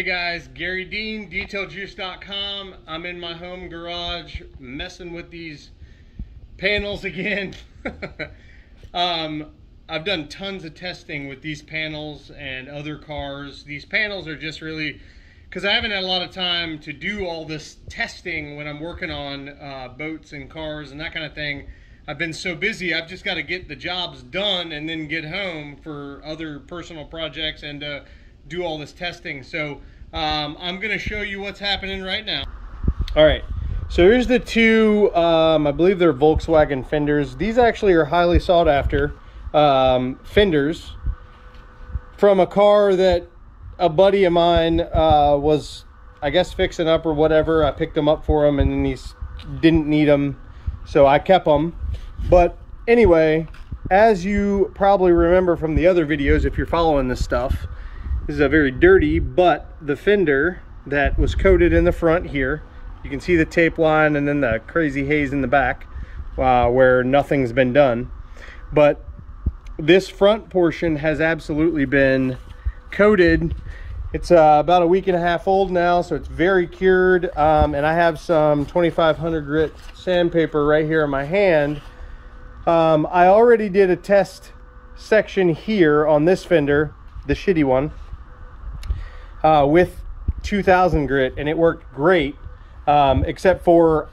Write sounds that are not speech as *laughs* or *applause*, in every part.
Hey guys, Garry Dean, DetailJuice.com. I'm in my home garage messing with these panels again. *laughs* um, I've done tons of testing with these panels and other cars. These panels are just really, because I haven't had a lot of time to do all this testing when I'm working on uh, boats and cars and that kind of thing. I've been so busy, I've just got to get the jobs done and then get home for other personal projects and uh, do all this testing. So um, I'm to show you what's happening right now. All right. So here's the two, um, I believe they're Volkswagen fenders. These actually are highly sought after um, fenders from a car that a buddy of mine uh, was, I guess, fixing up or whatever. I picked them up for him and he didn't need them. So I kept them. But anyway, as you probably remember from the other videos, if you're following this stuff, this is a very dirty, but the fender that was coated in the front here, you can see the tape line and then the crazy haze in the back uh, where nothing's been done. But this front portion has absolutely been coated. It's uh, about a week and a half old now, so it's very cured. Um, and I have some 2500 grit sandpaper right here in my hand. Um, I already did a test section here on this fender, the shitty one uh, with 2000 grit and it worked great um, except for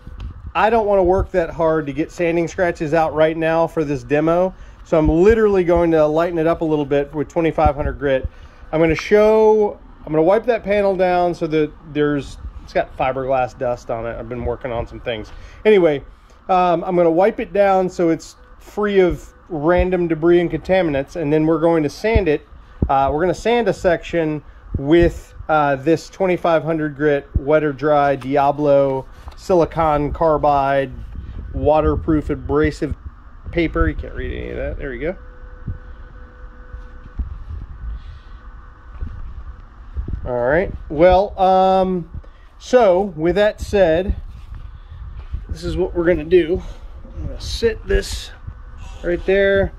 I don't want to work that hard to get sanding scratches out right now for this demo. So I'm literally going to lighten it up a little bit with 2500 grit. I'm going to show I'm going to wipe that panel down so that there's it's got fiberglass dust on it. I've been working on some things. Anyway um, I'm going to wipe it down so it's free of random debris and contaminants and then we're going to sand it. Uh, we're going to sand a section with uh, this 2500 grit wet or dry Diablo silicon carbide waterproof abrasive paper. You can't read any of that. There we go. All right. Well, um, so with that said, this is what we're going to do. I'm going to sit this right there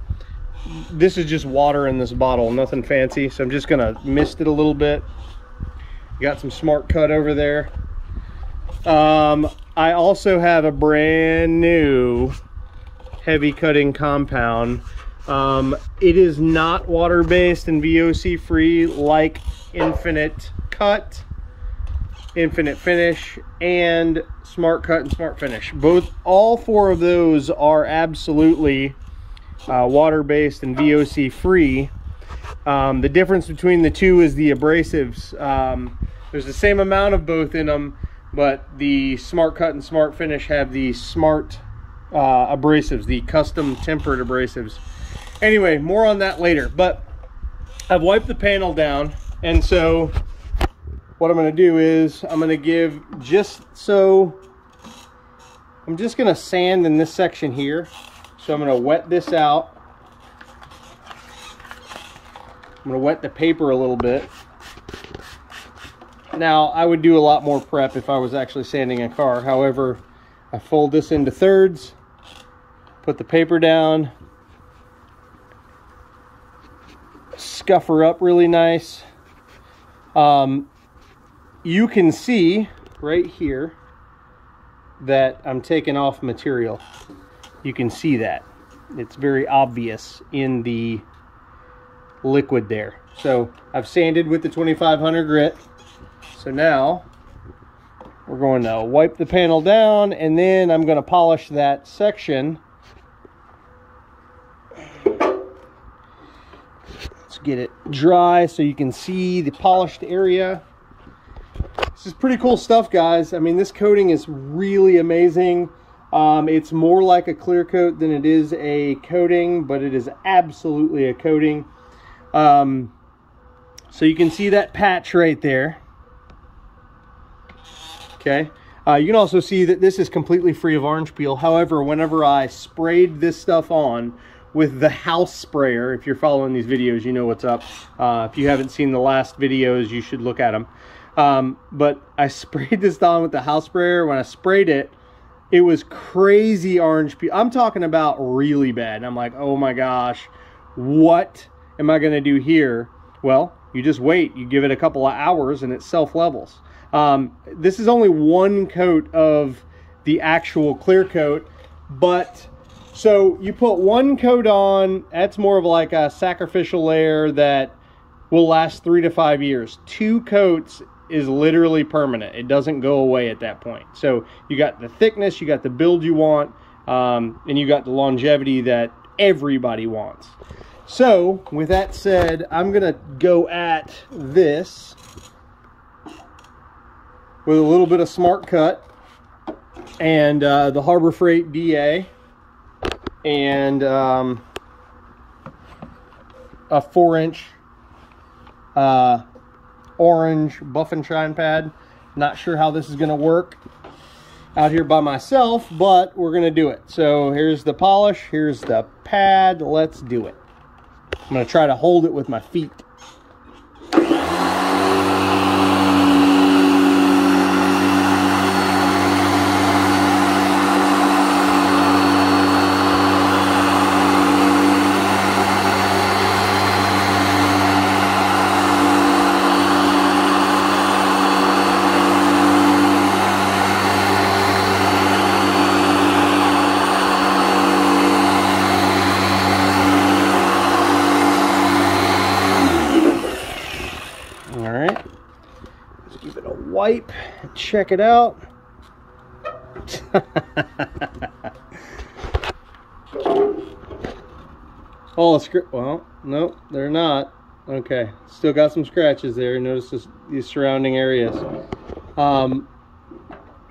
this is just water in this bottle, nothing fancy. So I'm just gonna mist it a little bit. Got some smart cut over there. Um, I also have a brand new heavy cutting compound. Um, it is not water-based and VOC free like Infinite Cut, Infinite Finish, and Smart Cut and Smart Finish. Both, all four of those are absolutely uh, water-based and VOC free. Um, the difference between the two is the abrasives. Um, there's the same amount of both in them, but the Smart Cut and Smart Finish have the smart uh, abrasives, the custom tempered abrasives. Anyway, more on that later. But I've wiped the panel down, and so what I'm going to do is I'm going to give just so I'm just going to sand in this section here so I'm going to wet this out. I'm going to wet the paper a little bit. Now, I would do a lot more prep if I was actually sanding a car. However, I fold this into thirds, put the paper down, scuff her up really nice. Um, you can see right here that I'm taking off material you can see that. It's very obvious in the liquid there. So I've sanded with the 2500 grit. So now we're going to wipe the panel down and then I'm going to polish that section. Let's get it dry so you can see the polished area. This is pretty cool stuff, guys. I mean, this coating is really amazing. Um, it's more like a clear coat than it is a coating, but it is absolutely a coating. Um, so you can see that patch right there. Okay. Uh, you can also see that this is completely free of orange peel. However, whenever I sprayed this stuff on with the house sprayer, if you're following these videos, you know what's up. Uh, if you haven't seen the last videos, you should look at them. Um, but I *laughs* sprayed this on with the house sprayer. When I sprayed it, it was crazy orange peel. I'm talking about really bad. I'm like, oh my gosh, what am I going to do here? Well, You just wait. You give it a couple of hours and it self levels. Um, this is only one coat of the actual clear coat, but so you put one coat on, that's more of like a sacrificial layer that will last three to five years. Two coats is literally permanent. It doesn't go away at that point. So you got the thickness, you got the build you want, um, and you got the longevity that everybody wants. So with that said, I'm gonna go at this with a little bit of Smart Cut and uh, the Harbor Freight DA and um, a four inch uh, orange buff and shine pad. Not sure how this is going to work out here by myself, but we're going to do it. So here's the polish, here's the pad. Let's do it. I'm to try to hold it with my feet. Wipe, check it out. *laughs* oh, well, no, they're not. Okay, still got some scratches there. Notice this, these surrounding areas. Um,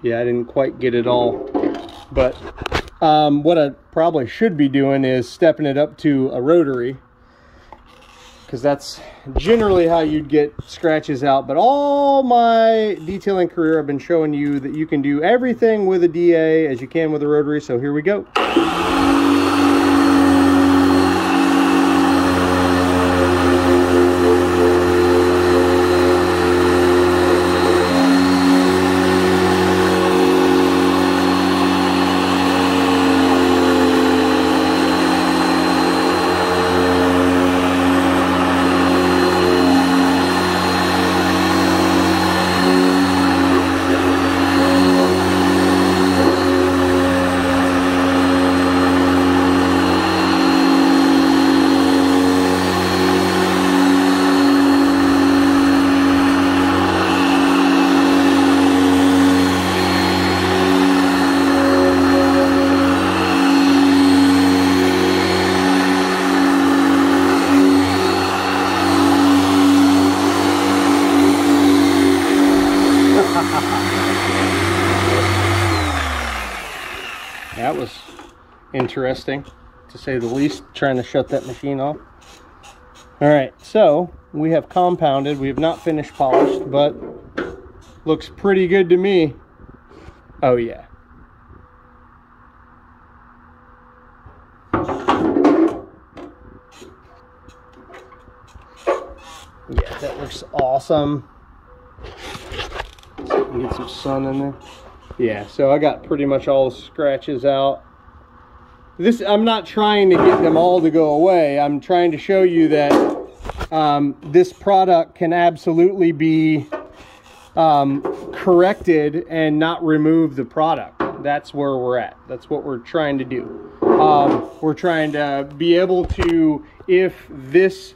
yeah, I didn't quite get it all. But um, what I probably should be doing is stepping it up to a rotary because that's generally how you'd get scratches out. But all my detailing career, I've been showing you that you can do everything with a DA as you can with a rotary. So here we go. That was interesting to say the least trying to shut that machine off. All right so we have compounded. We have not finished polished but looks pretty good to me. Oh yeah. Yeah that looks awesome. Get some sun in there yeah so I got pretty much all the scratches out. This I'm not trying to get them all to go away. I'm trying to show you that um, this product can absolutely be um, corrected and not remove the product. That's where we're at. That's what we're trying to do. Um, we're trying to be able to if this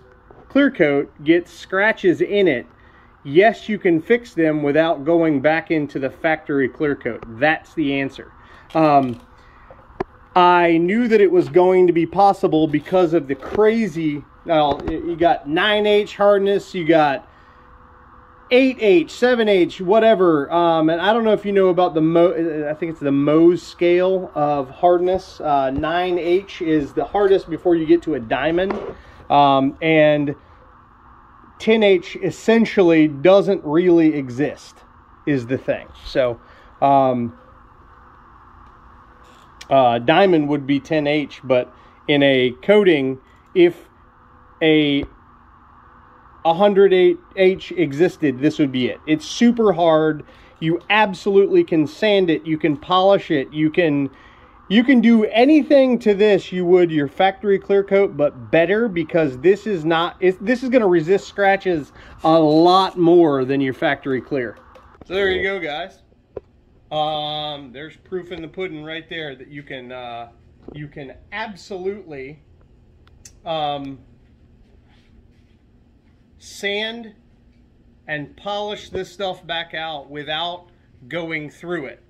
clear coat gets scratches in it yes, you can fix them without going back into the factory clear coat. That's the answer. Um, I knew that it was going to be possible because of the crazy, well, you got 9H hardness, you got 8H, 7H, whatever. Um, and I don't know if you know about the, Mo I think it's the Mohs scale of hardness. Uh, 9H is the hardest before you get to a diamond. Um, and 10H essentially doesn't really exist is the thing. So um, uh, diamond would be 10H, but in a coating, if a 108H existed, this would be it. It's super hard. You absolutely can sand it. You can polish it. You can You can do anything to this you would your factory clear coat, but better because this is not, this is gonna resist scratches a lot more than your factory clear. So there you go, guys. Um, there's proof in the pudding right there that you can, uh, you can absolutely um, sand and polish this stuff back out without going through it.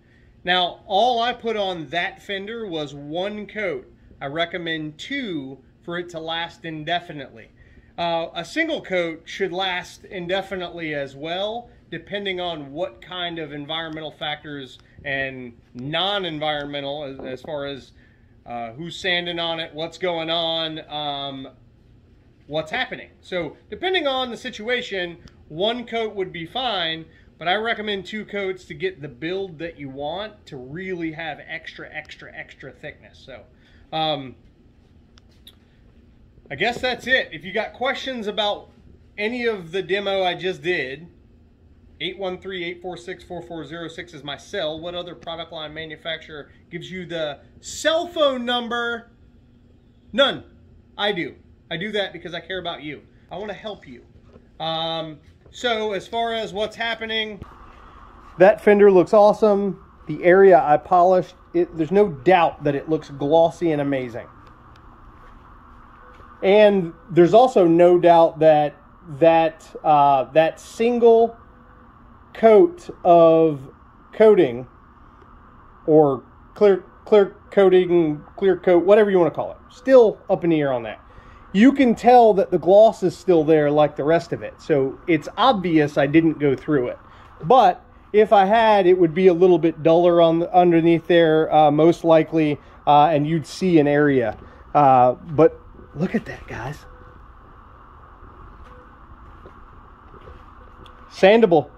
Now, all I put on that fender was one coat. I recommend two for it to last indefinitely. Uh, a single coat should last indefinitely as well, depending on what kind of environmental factors and non-environmental, as, as, far as uh, who's sanding on it, what's going on, um, what's happening. So depending on the situation, one coat would be fine, but I recommend two coats to get the build that you want to really have extra, extra, extra thickness. So, um, I guess that's it. If you got questions about any of the demo I just did, 813-846-4406 is my cell. What other product line manufacturer gives you the cell phone number? None. I do. I do that because I care about you. I want to help you. Um, so as far as what's happening, that fender looks awesome. The area I polished, it, there's no doubt that it looks glossy and amazing. And there's also no doubt that that uh, that single coat of coating or clear clear coating, clear coat, whatever you want to call it, still up in the air on that you can tell that the gloss is still there like the rest of it. So it's obvious I didn't go through it. But if I had, it would be a little bit duller on underneath there, uh, most likely, uh, and you'd see an area. Uh, but look at that, guys. Sandable.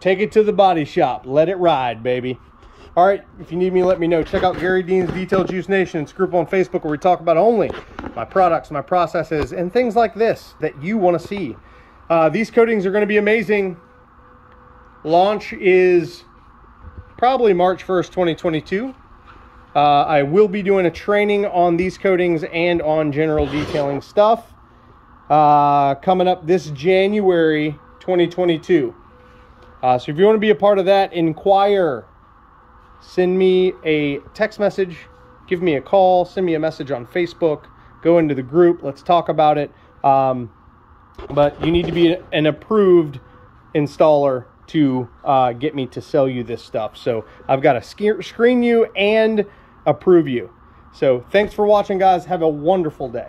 Take it to the body shop. Let it ride, baby. All right, if you need me, let me know. Check out Garry Dean's Detail Juice Nation. Group on Facebook where we talk about only my products, my processes, and things like this that you want to see. Uh, these coatings are going to be amazing. Launch is probably March 1st, 2022. Uh, I will be doing a training on these coatings and on general detailing stuff uh, coming up this January 2022. Uh, so if you want to be a part of that, inquire send me a text message, give me a call, send me a message on Facebook, go into the group, let's talk about it. Um, but you need to be an approved installer to uh, get me to sell you this stuff. So I've got to screen you and approve you. So thanks for watching, guys. Have a wonderful day.